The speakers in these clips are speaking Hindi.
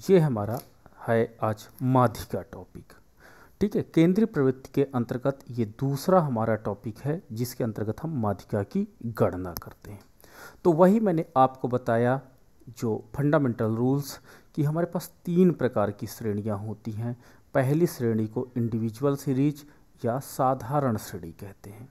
ये हमारा है आज माध्यिका टॉपिक ठीक है, केंद्रीय प्रवृत्ति के अंतर्गत ये दूसरा हमारा टॉपिक है, जिसके अंतर्गत हम माध्यिका की गणना करते हैं। तो वही मैंने आपको बताया जो फंडामेंटल रूल्स कि हमारे पास तीन प्रकार की श्रेणियाँ होती हैं। पहली श्रेणी को इंडिविजुअल सीरीज़ या साधारण श्रेणी कहते हैं।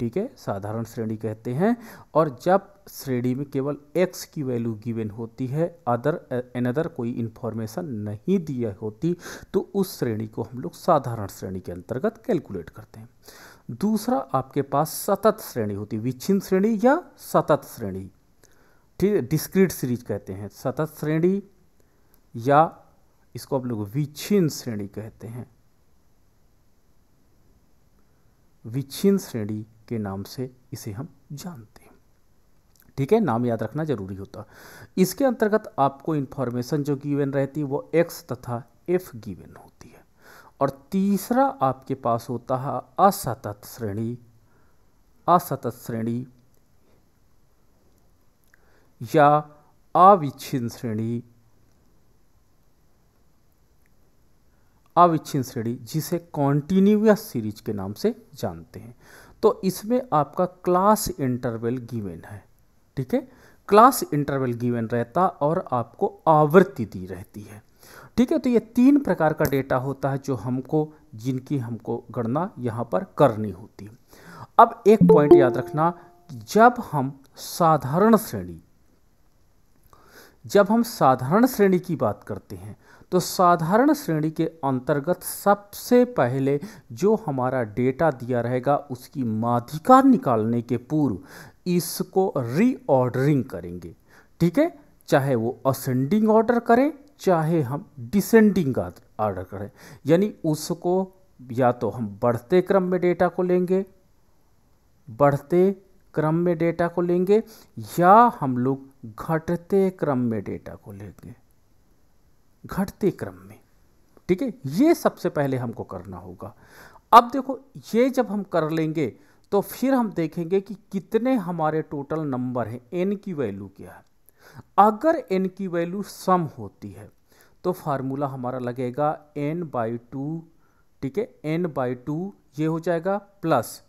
ठीक है साधारण श्रेणी कहते हैं और जब श्रेणी में केवल x की वैल्यू गिवन होती है अदर अनदर कोई इन्फॉर्मेशन नहीं दी होती तो उस श्रेणी को हम लोग साधारण श्रेणी के अंतर्गत कैलकुलेट करते हैं। दूसरा आपके पास सतत श्रेणी होती, विच्छिन्न श्रेणी या सतत श्रेणी। ठीक है डिस्क्रीट सीरीज़ कहते हैं, सतत श्रेणी या इसको आप लोग विच्छिन्न श्रेणी कहते हैं। विच्छिन्न श्रेणी के नाम से इसे हम जानते हैं। ठीक है, नाम याद रखना ज़रूरी होता। इसके अंतर्गत आपको इंफॉर्मेशन जो गिवन रहती है, वो एक्स तथा एफ़ गिवन होती है। और तीसरा आपके पास होता है असतत श्रेणी। असतत श्रेणी या अविच्छिन्न श्रेणी। अविच्छिन्न श्रेणी, जिसे कॉन्टिन्यूस सीरीज़ के नाम से जानते हैं। तो इसमें आपका क्लास इंटरवल गिवन है, ठीक है? क्लास इंटरवल गिवन रहता और आपको आवृत्ति दी रहती है, ठीक है? तो ये तीन प्रकार का डेटा होता है जो हमको, जिनकी हमको गणना यहाँ पर करनी होती है। अब एक पॉइंट याद रखना, जब हम साधारण श्रेणी, जब हम साधारण श्रेणी की बात करते हैं तो साधारण श्रेणी के अंतर्गत सबसे पहले जो हमारा डेटा दिया रहेगा उसकी माध्यिका निकालने के पूर्व इसको रीऑर्डरिंग करेंगे। ठीक है? चाहे वो असेंडिंग ऑर्डर करें, चाहे हम डिसेंडिंग ऑर्डर करें। यानी उसको या तो हम बढ़ते क्रम में डेटा को लेंगे, बढ़ते क्रम में डेटा को लेंगे, या हम लोग घटते क्रम में डेटा को लेंगे। घटते क्रम में। ठीक है? ये सबसे पहले हमको करना होगा। अब देखो, ये जब हम कर लेंगे तो फिर हम देखेंगे कि कितने हमारे टोटल नंबर हैं। एन की वैल्यू क्या है? अगर एन की वैल्यू सम होती है तो फार्मूला हमारा लगेगा एन बाई टू ठीक है? एन बाई टू ये हो जाएगा plus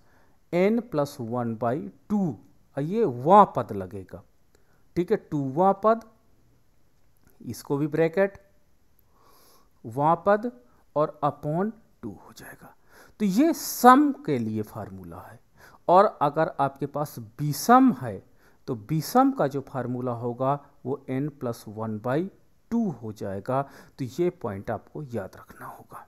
n plus one by two ये वहाँ पद लगेगा। ठीक है? टू टूवा पद, इसको भी ब्रैकेट वहाँ पद और अपॉन टू हो जाएगा। तो ये सम के लिए फार्मूला है। और अगर आपके पास बीसम है तो बीसम का जो फार्मूला होगा, वो n plus one by two हो जाएगा। तो ये पॉइंट आपको याद रखना होगा।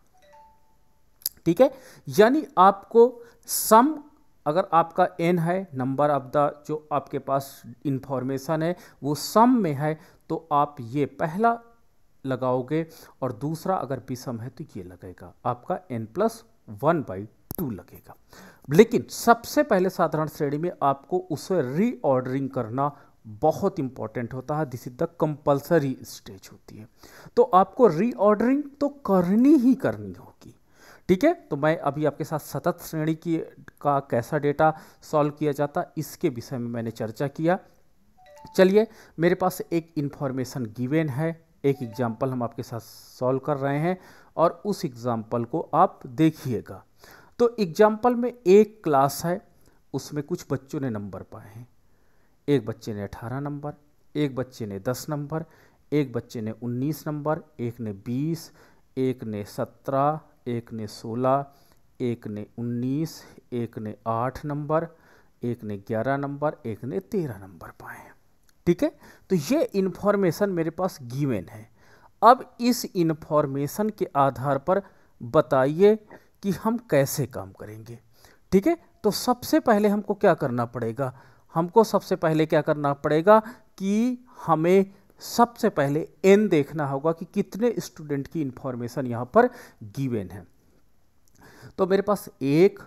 ठीक है? यानी आपको सम, अगर आपका एन है नंबर ऑफ़ द जो आपके पास इंफॉर्मेशन है, वो सम में है तो आप ये पहला लगाओगे और दूसरा अगर विषम है तो ये लगेगा। आपका n plus one by two लगेगा। लेकिन सबसे पहले साधारण श्रेणी में आपको उसे रीऑर्डरिंग करना बहुत इंपॉर्टेंट होता है। This is the compulsory stage होती है। तो आपको रीऑर्डरिंग तो करनी ही करनी होगी। ठीक है? तो मैं अभी आपके साथ सतत श्रेणी की का कैसा डेटा सॉल्व किया जाता, इसके विषय में मैंने चर्चा किया। चलिए, मेरे पास एक इंफॉर्मेशन गिवेन है। एक एग्ज़ाम्पल हम आपके साथ सॉल्व कर रहे हैं और उस एग्ज़ाम्पल को आप देखिएगा। तो एग्ज़ाम्पल में एक क्लास है, उसमें कुछ बच्चों ने नंबर पाए हैं। एक बच्चे ने अठारह नंबर एक बच्चे ने दस नंबर एक बच्चे ने उन्नीस नंबर एक ने बीस, एक ने सत्रह, एक ने सोलह, एक ने उन्नीस, एक ने आठ नंबर एक ने ग्यारह नंबर एक ने तेरह नंबर पाए हैं। ठीक है? तो ये इन्फॉर्मेशन मेरे पास गिवन है। अब इस इन्फॉर्मेशन के आधार पर बताइए कि हम कैसे काम करेंगे। ठीक है? तो सबसे पहले हमको क्या करना पड़ेगा? हमको सबसे पहले क्या करना पड़ेगा कि हमें सबसे पहले एन देखना होगा कि कितने स्टूडेंट की इंफॉर्मेशन यहाँ पर गिवन है। तो मेरे पास एक,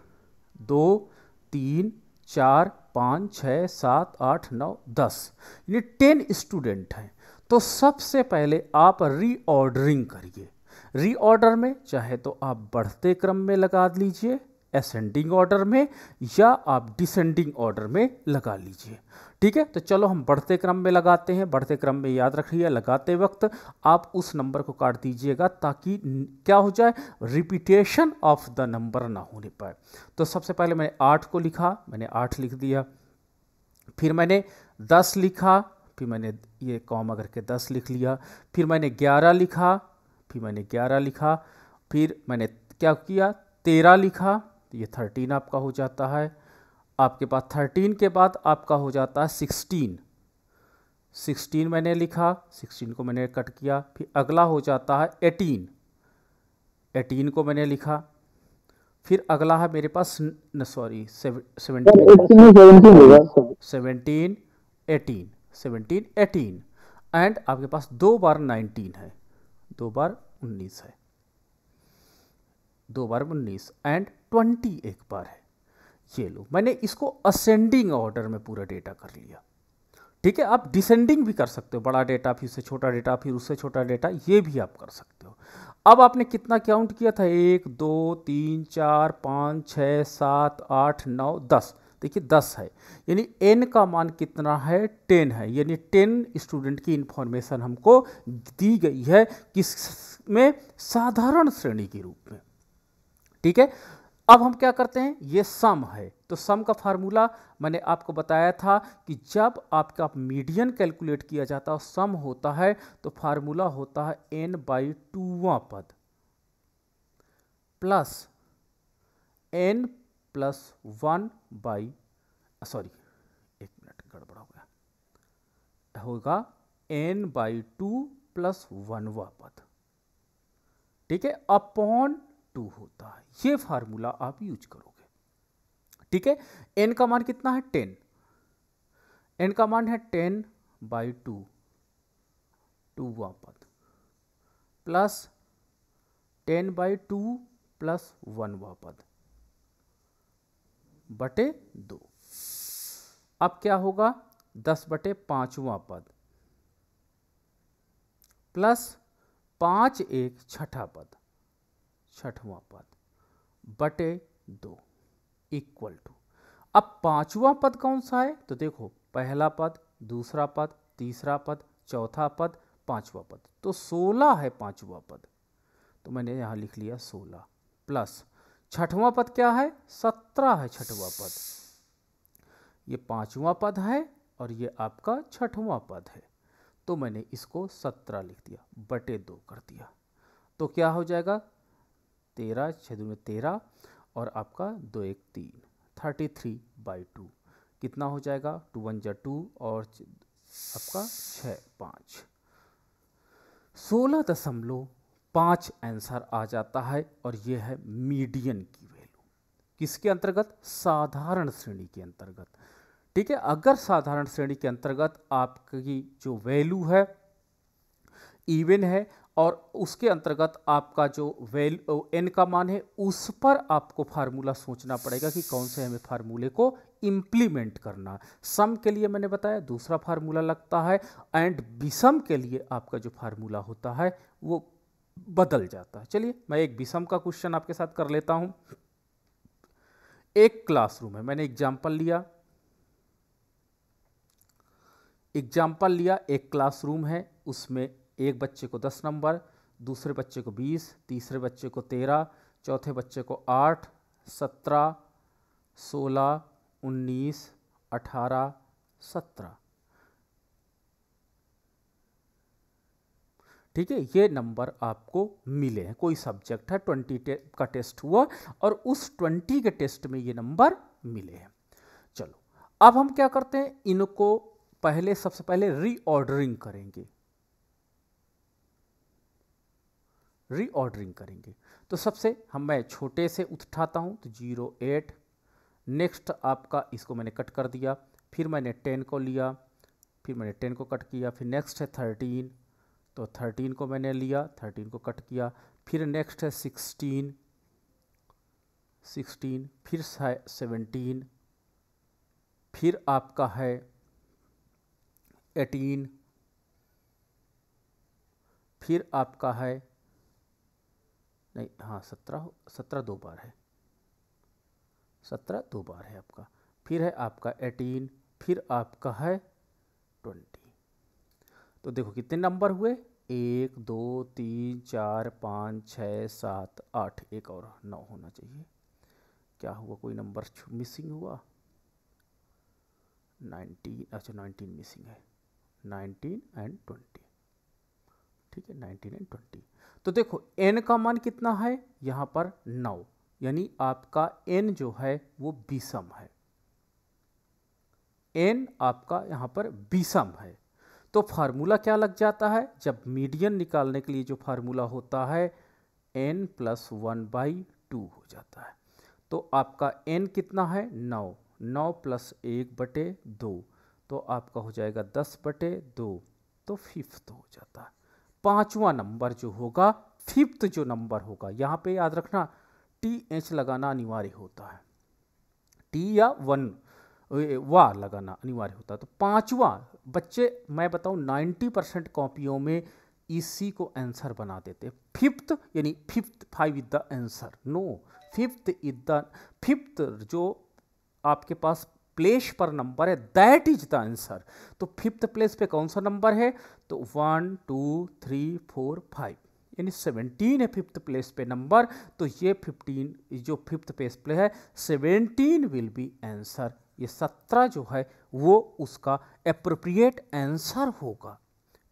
दो, तीन, चार पाँच, छः, सात, आठ, नौ, दस। ये टेन स्टूडेंट हैं। तो सबसे पहले आप रीऑर्डरिंग करिए। रीऑर्डर में चाहे तो आप बढ़ते क्रम में लगा लीजिए असेंडिंग ऑर्डर में या आप डिसेंडिंग ऑर्डर में लगा लीजिए। ठीक है? तो चलो हम बढ़ते क्रम में लगाते हैं। बढ़ते क्रम में याद रखिए, लगाते वक्त आप उस नंबर को काट दीजिएगा ताकि क्या हो जाए? रिपीटेशन ऑफ़ द नंबर ना होने पाए। तो सबसे पहले मैंने आठ को लिखा, मैंने आठ लिख दिया। फिर मैंने दस लिखा, फिर मैंने ये कॉमा करके दस लिख लिया। फिर मैंने ग्यारह लिखा, फिर मैंने ग्यारह लिखा। फिर मैंने क्या किया? तेरह लिखा। तो ये थर्टीन आपका हो जाता है। आपके पास थर्टीन के बाद आपका हो जाता है सिक्सटीन सिक्सटीन मैंने लिखा सिक्सटीन को मैंने कट किया फिर अगला हो जाता है एटीन एटीन को मैंने लिखा फिर अगला है मेरे पास sorry seventeen seventeen eighteen seventeen eighteen and आपके पास दो बार नाइनटीन है दो बार उन्नीस है। दो बार उन्नीस एंड ट्वेंटी एक बार है। ये लो, मैंने इसको असेंडिंग ऑर्डर में पूरा डेटा कर लिया। ठीक है, आप डिसेंडिंग भी कर सकते हो, बड़ा डेटा फिर उससे छोटा डेटा फिर उससे छोटा डेटा ये भी आप कर सकते हो। अब आपने कितना काउंट किया था? एक, दो, तीन, चार, पाँच छः सात, आठ, नौ, दस। देखिए, दस है। यानी एन का मान कितना है? टेन है। यानी टेन स्टूडेंट की इन्फॉर्मेशन हमको दी गई है किसमें? साधारण श्रेणी के रूप में। ठीक है? अब हम क्या करते हैं? ये सम है। तो सम का फार्मूला मैंने आपको बताया था कि जब आपका मीडियन कैलकुलेट किया जाता है सम होता है तो फार्मूला होता है एन बाई टूवा पद। Plus n plus one by sorry एक मिनट, गड़बड़ा हो गया। होगा n by two plus one वनवा पद। ठीक है? अपॉन टू होता है। ये फार्मूला आप यूज़ करोगे। ठीक है? एन का मान कितना है? टेन। एन का मान है टेन बाई टू। टू पद plus ten by two plus one पद बटे दो। अब क्या होगा? दस बटे पांचवा पद प्लस पाँच एक छठा पद। छठवां पद, बटे दो इक्वल टू अब पांचवा पद कौन सा है? तो देखो, पहला पद, दूसरा पद, तीसरा पद, चौथा पद, पांचवा पद। तो सोलह है पांचवा पद। तो मैंने यहाँ लिख लिया सोलह प्लस। छठवां पद क्या है? सत्रह है छठवां पद। ये पांचवा पद है और ये आपका छठवां पद है। तो मैंने इसको सत्रह लिख दिया, बटे दो कर दिया। तो क्या हो जाएगा? तेरह छः में तेरह और आपका दो एक तीन। थर्टी थ्री बाई टू कितना हो जाएगा? टू वन जा टू और आपका छ पाँच। सोलह दशमलव पाँच आंसर आ जाता है और ये है मीडियन की वैल्यू किसके अंतर्गत? साधारण श्रेणी के अंतर्गत। ठीक है, अगर साधारण श्रेणी के अंतर्गत आपकी जो वैल्यू है इवन है और उसके अंतर्गत आपका जो वेल एन का मान है, उस पर आपको फार्मूला सोचना पड़ेगा कि कौन से हमें फार्मूले को इम्प्लीमेंट करना सम के लिए मैंने बताया, दूसरा फार्मूला लगता है एंड विषम के लिए आपका जो फार्मूला होता है, वो बदल जाता है। चलिए, मैं एक विषम का क्वेश्चन आपके साथ कर लेता हूँ। एक क्लासरूम है, मैंने एग्ज़ाम्पल लिया। एग्ज़ाम्पल लिया, एक क्लासरूम है, उसमें एक बच्चे को दस नंबर, दूसरे बच्चे को बीस, तीसरे बच्चे को तेरह, चौथे बच्चे को आठ, सत्रह, सोलह, उन्नीस, अठारह, सत्रह। ठीक है, ये नंबर आपको मिले हैं। कोई सब्जेक्ट है, ट्वेंटी का टेस्ट हुआ और उस ट्वेंटी के टेस्ट में ये नंबर मिले हैं। चलो, अब हम क्या करते हैं? इनको पहले, सबसे पहले रीऑर्डरिंग करेंगे। रीऑर्डरिंग करेंगे। तो सबसे हम मैं छोटे से उठाता हूँ तो ज़ीरो एट। नेक्स्ट आपका इसको मैंने कट कर दिया, फिर मैंने टेन को लिया, फिर मैंने टेन को कट किया, फिर नेक्स्ट है थर्टीन तो थर्टीन को मैंने लिया थर्टीन को कट किया, फिर नेक्स्ट है सिक्सटीन सिक्सटीन फिर सेवनटीन फिर आपका है एटीन फिर आपका है नहीं हाँ सत्रह सत्रह दो बार है। सत्रह दो बार है आपका। फिर है आपका एटीन, फिर आपका है ट्वेंटी। तो देखो कितने नंबर हुए? एक, दो, तीन, चार, पाँच छः सात, आठ। एक और नौ होना चाहिए। क्या हुआ? कोई नंबर मिसिंग हुआ? नाइनटीन अच्छा नाइनटीन मिसिंग है। Nineteen and twenty. ठीक है, नाइनटीन एंड ट्वेंटी। तो देखो एन का मान कितना है? यहाँ पर नौ। यानी आपका एन जो है, वो बीसम है। एन आपका यहाँ पर बीसम है। तो फार्मूला क्या लग जाता है? जब मीडियन निकालने के लिए जो फार्मूला होता है n plus one by two हो जाता है। तो आपका एन कितना है? नौ। नौ प्लस एक बटे दो। तो आपका हो जाएगा दस बटे दो। तो फिफ्थ हो जाता है। पांचवा नंबर जो होगा, फिफ्थ जो नंबर होगा, यहाँ पे याद रखना, टी एच लगाना अनिवार्य होता है। टी या वन वाह लगाना अनिवार्य होता है। तो पांचवा, बच्चे, मैं बताऊँ नाइन्टी परसेंट कॉपियों में इसी को आंसर बना देते फिफ्थ, यानी fifth, five is the answer. No, fifth is the, fifth जो आपके पास प्लेस पर नंबर है, दैट इज़ द आंसर। तो फिफ्थ प्लेस पे कौन सा नंबर है? तो one, two, three, four, five, यानी सेवनटीन है फिफ्थ प्लेस पे नंबर तो ये फिफ्टीन, जो फिफ्थ प्लेस पे है, सेवनटीन विल बी आंसर। ये सत्रह जो है, वो उसका अप्रोप्रिएट आंसर होगा।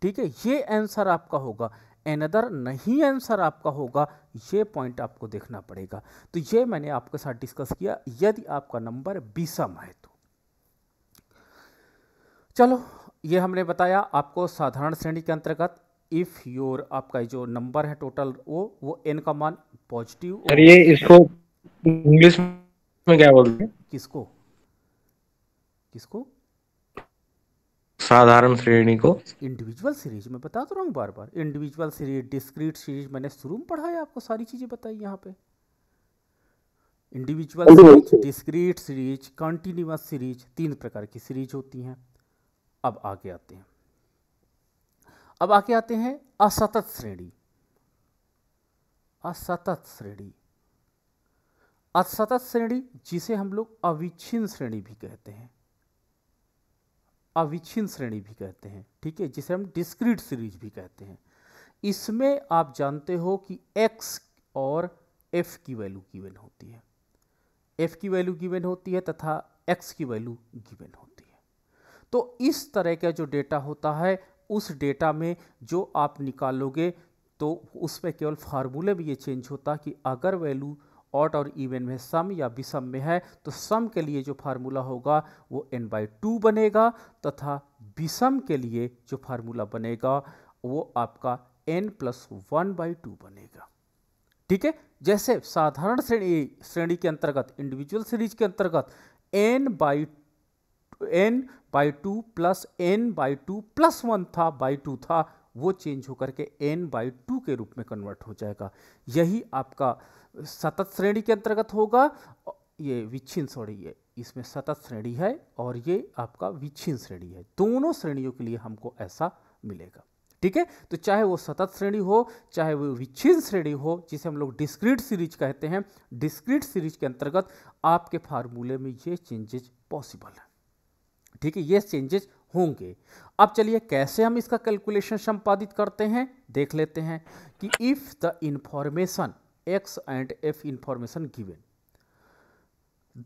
ठीक है, ये आंसर आपका होगा एनदर नहीं आंसर आपका होगा, ये पॉइंट आपको देखना पड़ेगा। तो ये मैंने आपके साथ डिस्कस किया, यदि आपका नंबर बीसम है तो। चलो ये हमने बताया आपको साधारण श्रेणी के अंतर्गत इफ़ योर आपका जो नंबर है टोटल वो वो एन का मान पॉजिटिव सर ये इसको इंग्लिश में क्या बोलते हैं? किसको? किसको? साधारण श्रेणी को। इंडिविजुअल सीरीज़ में बता तो रहा हूँ बार बार। इंडिविजुअल सीरीज़ डिस्क्रीट सीरीज़ मैंने शुरू में पढ़ाया आपको सारी चीज़ें बताई यहाँ पे। Individual series discrete series continuous series तीन प्रकार की सीरीज़ होती हैं। अब आगे आते हैं। अब आगे आते हैं असतत श्रेणी। असतत श्रेणी। असतत श्रेणी जिसे हम लोग अविच्छिन्न श्रेणी भी कहते हैं। अविच्छिन्न श्रेणी भी कहते हैं, ठीक है, जिसे हम डिस्क्रीट सीरीज़ भी कहते हैं। इसमें आप जानते हो कि x और f की वैल्यू गिवन होती है। f की वैल्यू गिवन होती है तथा x की वैल्यू गिवन होती है। तो इस तरह का जो डेटा होता है, उस डेटा में जो आप निकालोगे तो उसमें केवल फार्मूले में ये चेंज होता कि अगर वैल्यू ऑट और इवन में सम या विषम में है तो सम के लिए जो फार्मूला होगा, वो एन बाई टू बनेगा, तथा विषम के लिए जो फार्मूला बनेगा, वो आपका n plus one by two बनेगा। ठीक है? जैसे साधारण श्रेणी श्रेणी के अंतर्गत इंडिविजुअल सीरीज़ के अंतर्गत n by n by two plus n by two plus one था बाई टू था, वो चेंज होकर के एन बाई टू के रूप में कन्वर्ट हो जाएगा। यही आपका सतत श्रेणी के अंतर्गत होगा। ये विच्छिन्न सॉरी ये इसमें सतत श्रेणी है और ये आपका विच्छिन्न श्रेणी है। दोनों श्रेणियों के लिए हमको ऐसा मिलेगा। ठीक है? तो चाहे वो सतत श्रेणी हो, चाहे वो विच्छिन्न श्रेणी हो, जिसे हम लोग डिस्क्रीट सीरीज़ कहते हैं डिस्क्रीट सीरीज़ के अंतर्गत आपके फार्मूले में ये चेंजेज पॉसिबल है। ठीक है, ये चेंजेस होंगे। अब चलिए, कैसे हम इसका कैलकुलेशन संपादित करते हैं? देख लेते हैं कि if the information x and f information given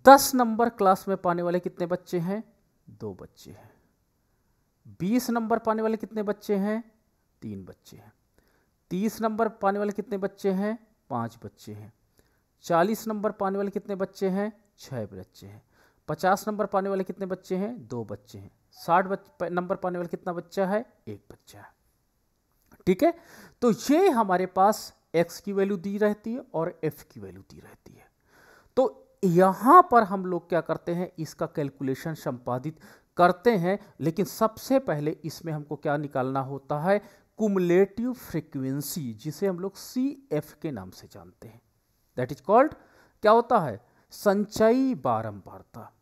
दस नंबर क्लास में पाने वाले कितने बच्चे हैं? दो बच्चे हैं। बीस नंबर पाने वाले कितने बच्चे हैं? तीन बच्चे हैं। तीस नंबर पाने वाले कितने बच्चे हैं? पाँच बच्चे हैं। चालीस नंबर पाने वाले कितने बच्चे हैं? छः बच्चे हैं। पचास नंबर पाने वाले कितने बच्चे हैं? दो बच्चे हैं। साठ नंबर पाने वाले कितना बच्चा है? एक बच्चा है। ठीक है? तो ये हमारे पास एक्स की वैल्यू दी रहती है और एफ़ की वैल्यू दी रहती है। तो यहाँ पर हम लोग क्या करते हैं? इसका कैलकुलेशन संपादित करते हैं, लेकिन सबसे पहले इसमें हमको क्या निकालना होता है? कुमुलेटिव फ्रीक्वेंसी जिसे हम लोग सी एफ़ के नाम से जानते हैं। दैट इज़ कॉल्ड क्या होता है? संचयी बारंबारता।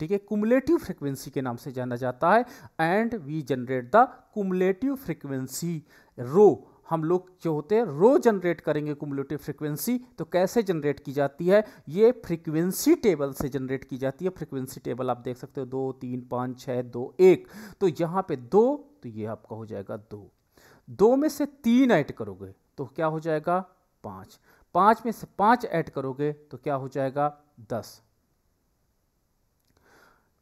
ठीक है कुमुलेटिव फ्रीक्वेंसी के नाम से जाना जाता है and we generate the cumulative frequency row हम लोग जो होते हैं रो जनरेट करेंगे कुमुलेटिव फ्रिक्वेंसी तो कैसे जनरेट की जाती है? ये फ्रिक्वेंसी टेबल से जनरेट की जाती है। फ्रिक्वेंसी टेबल आप देख सकते हो, दो, तीन, पाँच छः दो, एक। तो यहाँ पे दो तो ये आपका हो जाएगा दो। दो में से तीन ऐड करोगे तो क्या हो जाएगा? पाँच। पाँच में से पाँच ऐड करोगे तो क्या हो जाएगा? दस।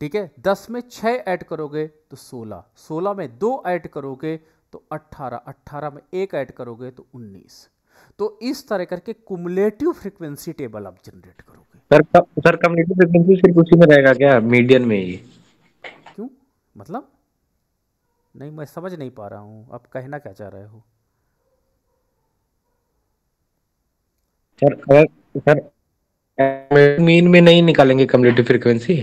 ठीक है? दस में छः ऐड करोगे तो सोलह। सोलह में दो ऐड करोगे तो अट्ठारह। अट्ठारह में एक ऐड करोगे तो उन्नीस। तो इस तरह करके कुमुलेटिव फ्रीक्वेंसी टेबल आप जनरेट करोगे। सर सर कम्युनिटी फ्रीक्वेंसी सिर्फ़ उसी में रहेगा क्या? मीडियन में ही। क्यों? मतलब? नहीं मैं समझ नहीं पा रहा हूँ। आप कहना क्या चाह रहे हो? सर सर मीन में नहीं निकालेंगे कम्युनिटी फ्रीक्वेंसी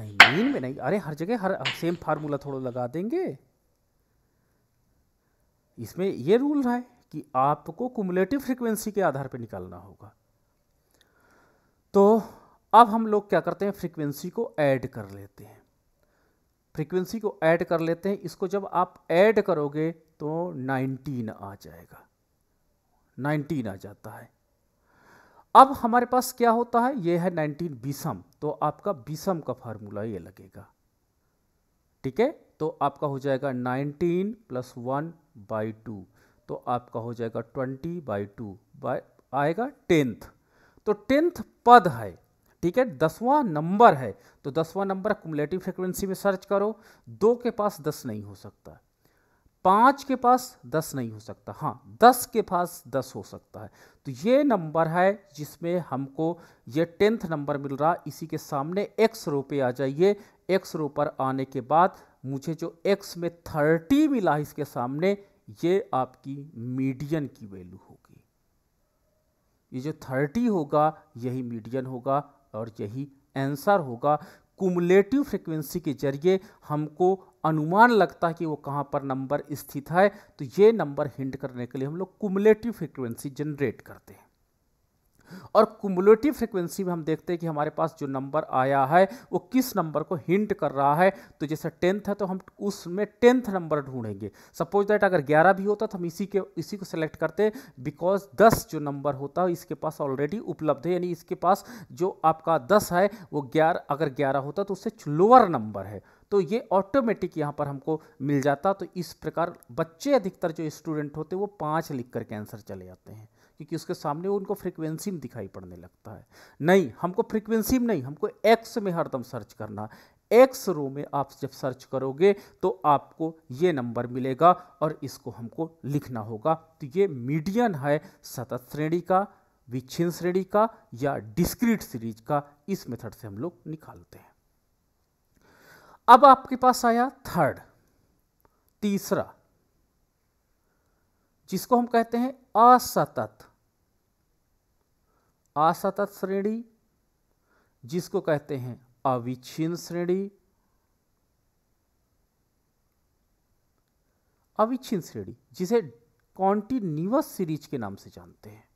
नहीं मीन में नहीं। अरे, हर जगह, हर सेम फार्मूला थोड़ा लगा देंगे। इसमें ये रूल रहा है कि आपको कुमुलेटिव फ्रीक्वेंसी के आधार पर निकालना होगा। तो अब हम लोग क्या करते हैं? फ्रीक्वेंसी को ऐड कर लेते हैं। फ्रीक्वेंसी को ऐड कर लेते हैं। इसको जब आप ऐड करोगे तो 19 आ जाएगा। 19 आ जाता है। अब हमारे पास क्या होता है? ये है 19 बीसम। तो आपका बीसम का फार्मूला ये लगेगा। ठीक है? तो आपका हो जाएगा 19 प्लस वन बाई टू। तो आपका हो जाएगा 20 बाई टू बाय, आएगा टेंथ। तो टेंथ पद है। ठीक है? दसवां नंबर है। तो दसवां नंबर कुमुलेटिव फ्रिक्वेंसी में सर्च करो। दो के पास दस नहीं हो सकता। पाँच के पास दस नहीं हो सकता। हाँ दस के पास दस हो सकता है। तो ये नंबर है जिसमें हमको ये टेंथ नंबर मिल रहा। इसी के सामने एक्स रो पे आ जाइए। एक्स रो पर आने के बाद मुझे जो एक्स में थर्टी मिला इसके सामने, ये आपकी मीडियन की वैल्यू होगी। ये जो थर्टी होगा, यही मीडियन होगा और यही आंसर होगा। कुमुलेटिव फ्रिक्वेंसी के ज़रिए हमको अनुमान लगता है कि वो कहाँ पर नंबर स्थित है तो ये नंबर हिंट करने के लिए हम लोग कुमुलेटिव फ्रिक्वेंसी जनरेट करते हैं। और कुमुलेटिव फ्रिक्वेंसी में हम देखते हैं कि हमारे पास जो नंबर आया है, वो किस नंबर को हिंट कर रहा है। तो जैसे टेंथ है तो हम उसमें टेंथ नंबर ढूंढेंगे। सपोज़ दैट अगर ग्यारह भी होता तो हम इसी के, इसी को सिलेक्ट करते बिकॉज़ दस जो नंबर होता है इसके पास ऑलरेडी उपलब्ध है, यानी इसके पास जो आपका दस है, वो ग्यारह अगर ग्यारह होता तो उससे लोअर नंबर है। तो ये ऑटोमेटिक यहाँ पर हमको मिल जाता। तो इस प्रकार बच्चे अधिकतर जो स्टूडेंट होते वो पाँच लिख करके आंसर चले जाते हैं, क्योंकि उसके सामने वो उनको फ्रीक्वेंसी में दिखाई पड़ने लगता है। नहीं, हमको फ्रीक्वेंसी में नहीं, हमको एक्स में हरदम सर्च करना एक्स रो में आप जब सर्च करोगे तो आपको ये नंबर मिलेगा और इसको हमको लिखना होगा। तो ये मीडियन है सतत श्रेणी का, विच्छिन्न श्रेणी का या डिस्क्रीट सीरीज़ का, इस मेथड से हम लोग निकालते हैं। अब आपके पास आया थर्ड तीसरा, जिसको हम कहते हैं असतत। असतत श्रेणी, जिसको कहते हैं अविच्छिन्न श्रेणी। अविच्छिन्न श्रेणी, जिसे कॉन्टिन्यूस सीरीज़ के नाम से जानते हैं।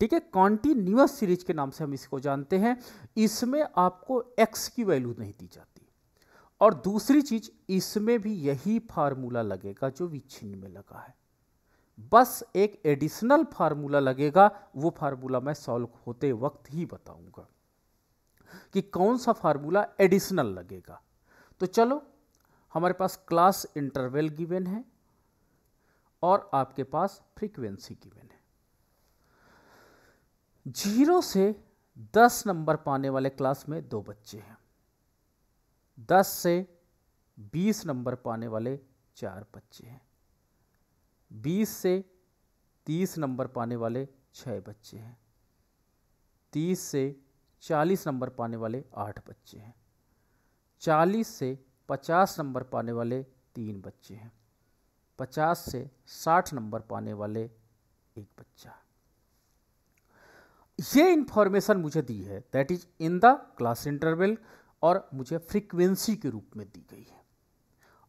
ठीक है कॉन्टिन्यूस सीरीज़ के नाम से हम इसको जानते हैं। इसमें आपको एक्स की वैल्यू नहीं दी जाती। और दूसरी चीज़, इसमें भी यही फार्मूला लगेगा जो विच्छिन्न में लगा है। बस एक एडिशनल फार्मूला लगेगा, वो फार्मूला मैं सॉल्व होते वक्त ही बताऊँगा कि कौन सा फार्मूला एडिशनल लगेगा। तो चलो, हमारे पास क्लास इंटरवल गिवन है और आपके पास फ्रीक्वेंसी गिवन है। ज़ीरो से दस नंबर पाने वाले क्लास में दो बच्चे हैं। दस से बीस नंबर पाने वाले चार बच्चे हैं। बीस से तीस नंबर पाने वाले छः बच्चे हैं। तीस से चालीस नंबर पाने वाले आठ बच्चे हैं। चालीस से पचास नंबर पाने वाले तीन बच्चे हैं। पचास से साठ नंबर पाने वाले एक बच्चा ये इंफॉर्मेशन मुझे दी है that is in the class interval और मुझे फ्रीक्वेंसी के रूप में दी गई है।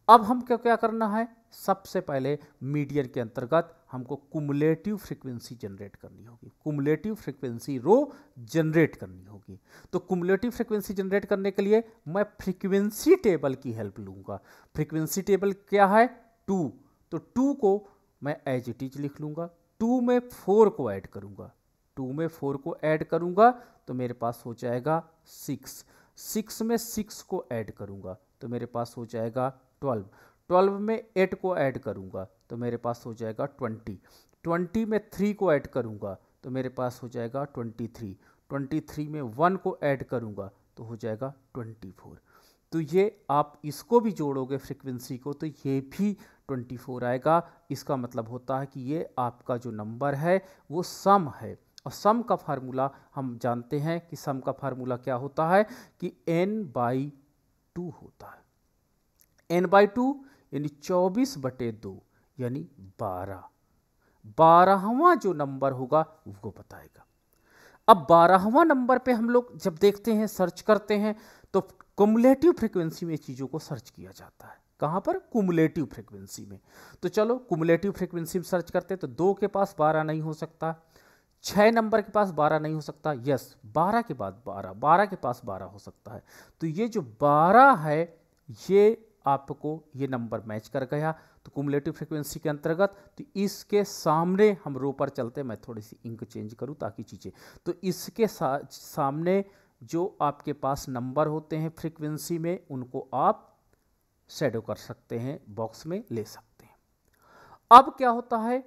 अब हम क्या क्या करना है? सबसे पहले मीडियन के अंतर्गत हमको कुमुलेटिव फ्रीक्वेंसी जनरेट करनी होगी। कुमुलेटिव फ्रीक्वेंसी रो जनरेट करनी होगी। तो कुमुलेटिव फ्रीक्वेंसी जनरेट करने के लिए मैं फ्रीक्वेंसी टेबल की हेल्प लूँगा। फ्रीक्वेंसी टेबल क्या है? टू तो टू को मैं एज इट इज़ लिख लूँगा। टू में फोर को ऐड करूँगा। टू में फोर को ऐड करूँगा तो मेरे पास हो जाएगा सिक्स सिक्स में सिक्स को ऐड करूँगा तो मेरे पास हो जाएगा ट्वेल्व। ट्वेल्व में एट को ऐड करूँगा तो मेरे पास हो जाएगा ट्वेंटी। ट्वेंटी में थ्री को ऐड करूँगा तो मेरे पास हो जाएगा ट्वेंटी थ्री। ट्वेंटी थ्री में वन को ऐड करूँगा तो हो जाएगा ट्वेंटी फोर। तो ये आप इसको भी जोड़ोगे फ्रिक्वेंसी को तो ये भी ट्वेंटी फोर आएगा। इसका मतलब होता है कि ये आपका जो नंबर है, वो सम है। और सम का फार्मूला हम जानते हैं कि सम का फार्मूला क्या होता है कि एन बाई टू होता है। एन बाई टू यानी चौबीस बटे दो यानी बारह। बारहवा जो नंबर होगा वो बताएगा। अब बारहवा नंबर पे हम लोग जब देखते हैं, सर्च करते हैं तो कुमुलेटिव फ्रिक्वेंसी में चीज़ों को सर्च किया जाता है। कहाँ पर? कुमुलेटिव फ्रिक्वेंसी में। तो चलो कुमुलेटिव फ्रिक्वेंसी में सर्च करते हैं तो दो के पास बारह नहीं हो सकता। छः नंबर के पास बारह नहीं हो सकता यस बारह के बाद बारह बारह के पास बारह हो सकता है। तो ये जो बारह है ये आपको ये नंबर मैच कर गया। तो कुमलेटिव फ्रिक्वेंसी के अंतर्गत तो इसके सामने हम रो पर चलते मैं थोड़ी सी इंक चेंज करूँ ताकि चीज़ें तो इसके सा, सामने जो आपके पास नंबर होते हैं फ्रिक्वेंसी में उनको आप शेडो कर सकते हैं बॉक्स में ले सकते हैं। अब क्या होता है?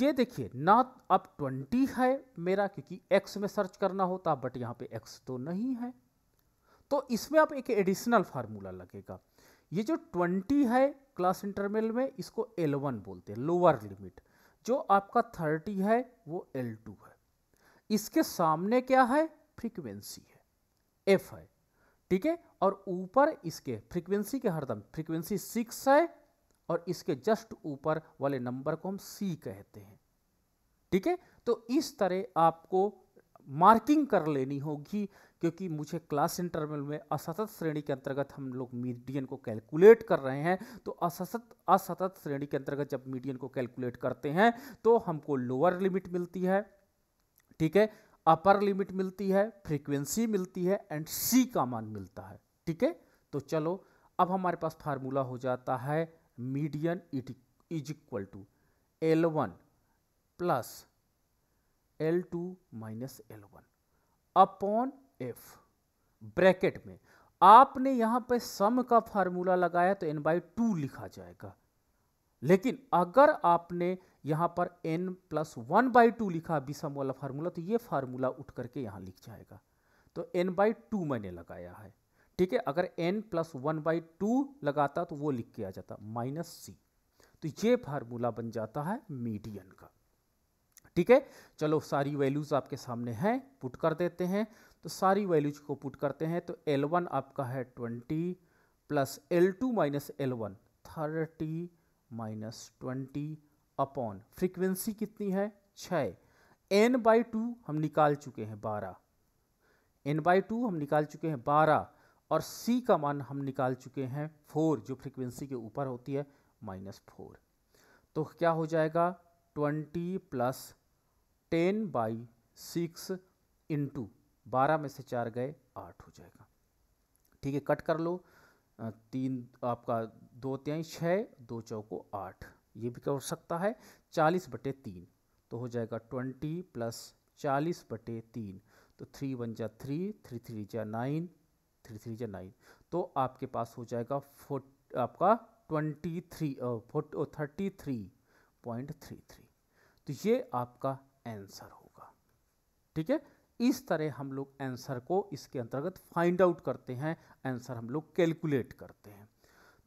ये देखिए, ना अब 20 है मेरा, क्योंकि x में सर्च करना होता बट यहाँ पे x तो नहीं है। तो इसमें आप एक एडिशनल फार्मूला लगेगा। ये जो 20 है क्लास इंटरमेल में, इसको L1 बोलते हैं लोअर लिमिट जो आपका 30 है, वो L2 है। इसके सामने क्या है? फ्रीक्वेंसी है। F है। ठीक है? और ऊपर इसके फ्रीक्वेंसी के हरदम फ्रीक्वेंसी सिक्स है और इसके जस्ट ऊपर वाले नंबर को हम सी कहते हैं। ठीक है? तो इस तरह आपको मार्किंग कर लेनी होगी, क्योंकि मुझे क्लास इंटरवल में असतत श्रेणी के अंतर्गत हम लोग मीडियन को कैलकुलेट कर रहे हैं। तो असतत असतत श्रेणी के अंतर्गत जब मीडियन को कैलकुलेट करते हैं तो हमको लोअर लिमिट मिलती है, ठीक है? अपर लिमिट मिलती है, फ्रीक्वेंसी मिलती है, एंड सी का मान मिलता है, ठीक है? तो चलो, अब हमारे पास फार्मूला हो जाता है median it is equal to L one plus L two minus L one upon f bracket में। आपने यहाँ पे सम का फार्मूला लगाया तो एन बाई टू लिखा जाएगा। लेकिन अगर आपने यहाँ पर n plus one by two लिखा विषम वाला फार्मूला तो ये फार्मूला उठ करके यहाँ लिख जाएगा। तो एन बाई टू मैंने लगाया है। ठीक है, अगर n plus one by two लगाता तो वो लिख के आ जाता माइनस सी तो ये फार्मूला बन जाता है मीडियन का। ठीक है, चलो सारी वैल्यूज़ आपके सामने हैं पुट कर देते हैं। तो सारी वैल्यूज़ को पुट करते हैं तो L1 आपका है 20 plus L two minus L one thirty minus twenty upon frequency कितनी है? छः एन बाई टू हम निकाल चुके हैं बारह। एन बाई टू हम निकाल चुके हैं बारह। और सी का मान हम निकाल चुके हैं फोर जो फ्रीक्वेंसी के ऊपर होती है माइनस फोर तो क्या हो जाएगा? Twenty plus ten by six into बारह में से चार गए, आठ हो जाएगा। ठीक है कट कर लो। तीन, आपका दो त्याई छः दो चौको आठ। ये भी कर सकता है, चालीस बटे तीन। तो हो जाएगा ट्वेंटी प्लस चालीस बटे तीन। तो थ्री वन जा थ्री थ्री थ्री जा नाइन थ्री थ्री जा नाइन तो आपके पास हो जाएगा फोर, आपका twenty three fort thirty three point three three. तो ये आपका आंसर होगा। ठीक है? इस तरह हम लोग आंसर को इसके अंतर्गत फाइंड आउट करते हैं, आंसर हम लोग कैलकुलेट करते हैं।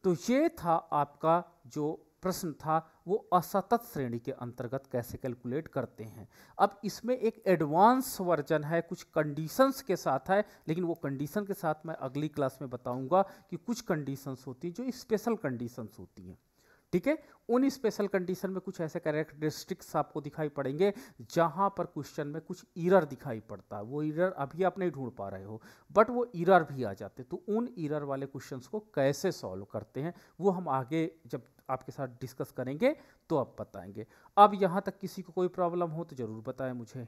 तो ये था आपका जो प्रश्न था, वो असतत श्रेणी के अंतर्गत कैसे कैलकुलेट करते हैं? अब इसमें एक एडवांस वर्जन है, कुछ कंडीशंस के साथ है, लेकिन वो कंडीशन के साथ मैं अगली क्लास में बताऊँगा कि कुछ कंडीशंस होती हैं जो स्पेशल कंडीशंस होती हैं। ठीक है? उन स्पेशल कंडीशन में कुछ ऐसे कैरेक्टरिस्टिक्स आपको दिखाई पड़ेंगे, जहाँ पर क्वेश्चन में कुछ ईरर दिखाई पड़ता है। वो ईरर अभी आप नहीं ढूंढ पा रहे हो बट वो ईरर भी आ जाते तो उन ईरर वाले क्वेश्चंस को कैसे सॉल्व करते हैं, वो हम आगे जब आपके साथ डिस्कस करेंगे तो आप बताएँगे। अब यहाँ तक किसी को कोई प्रॉब्लम हो तो ज़रूर बताएँ मुझे।